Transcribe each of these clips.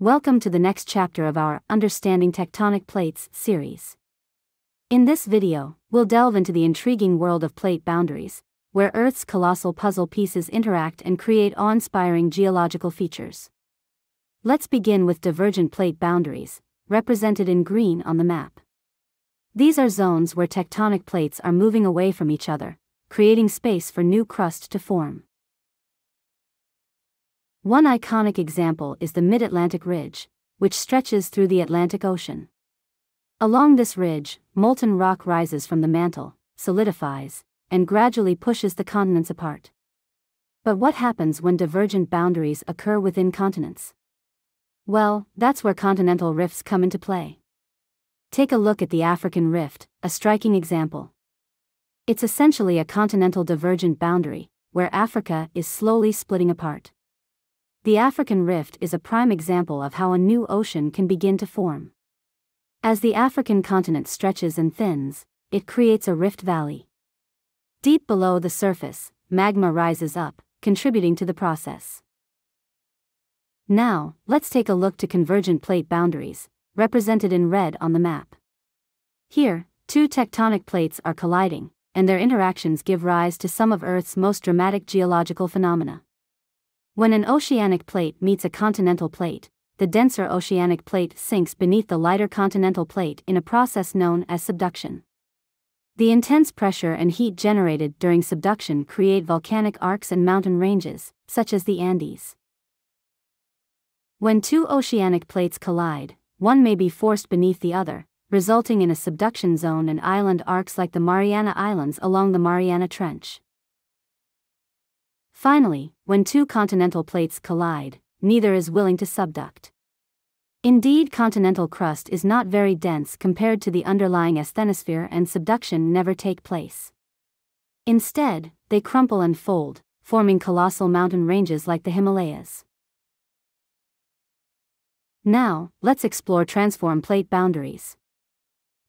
Welcome to the next chapter of our Understanding Tectonic Plates series. In this video, we'll delve into the intriguing world of plate boundaries, where Earth's colossal puzzle pieces interact and create awe inspiring geological features. Let's begin with divergent plate boundaries, represented in green on the map. These are zones where tectonic plates are moving away from each other, creating space for new crust to form. One iconic example is the Mid Atlantic Ridge, which stretches through the Atlantic Ocean. Along this ridge, molten rock rises from the mantle, solidifies, and gradually pushes the continents apart. But what happens when divergent boundaries occur within continents? Well, that's where continental rifts come into play. Take a look at the African Rift, a striking example. It's essentially a continental divergent boundary, where Africa is slowly splitting apart. The African Rift is a prime example of how a new ocean can begin to form. As the African continent stretches and thins, it creates a rift valley. Deep below the surface, magma rises up, contributing to the process. Now, let's take a look to convergent plate boundaries, represented in red on the map. Here, two tectonic plates are colliding, and their interactions give rise to some of Earth's most dramatic geological phenomena. When an oceanic plate meets a continental plate, the denser oceanic plate sinks beneath the lighter continental plate in a process known as subduction. The intense pressure and heat generated during subduction create volcanic arcs and mountain ranges, such as the Andes. When two oceanic plates collide, one may be forced beneath the other, resulting in a subduction zone and island arcs like the Mariana Islands along the Mariana Trench. Finally, when two continental plates collide, neither is willing to subduct. Indeed, continental crust is not very dense compared to the underlying asthenosphere, and subduction never take place. Instead, they crumple and fold, forming colossal mountain ranges like the Himalayas. Now, let's explore transform plate boundaries.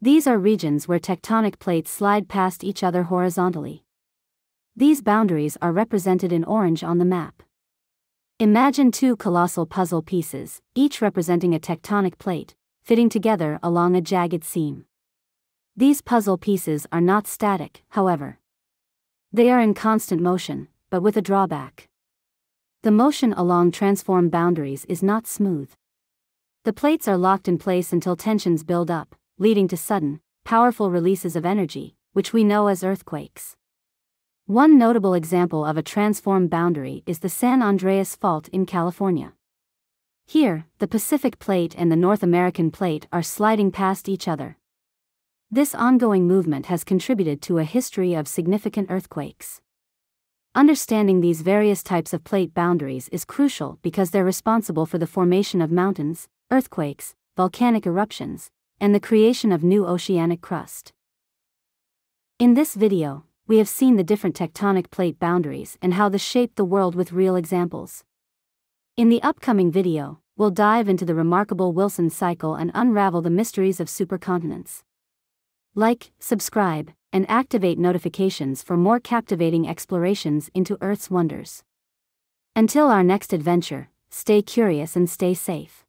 These are regions where tectonic plates slide past each other horizontally. These boundaries are represented in orange on the map. Imagine two colossal puzzle pieces, each representing a tectonic plate, fitting together along a jagged seam. These puzzle pieces are not static, however. They are in constant motion, but with a drawback. The motion along transform boundaries is not smooth. The plates are locked in place until tensions build up, leading to sudden, powerful releases of energy, which we know as earthquakes. One notable example of a transform boundary is the San Andreas Fault in California. Here, the Pacific Plate and the North American Plate are sliding past each other. This ongoing movement has contributed to a history of significant earthquakes. Understanding these various types of plate boundaries is crucial because they're responsible for the formation of mountains, earthquakes, volcanic eruptions, and the creation of new oceanic crust. In this video, we have seen the different tectonic plate boundaries and how they shape the world with real examples. In the upcoming video, we'll dive into the remarkable Wilson cycle and unravel the mysteries of supercontinents. Like, subscribe, and activate notifications for more captivating explorations into Earth's wonders. Until our next adventure, stay curious and stay safe.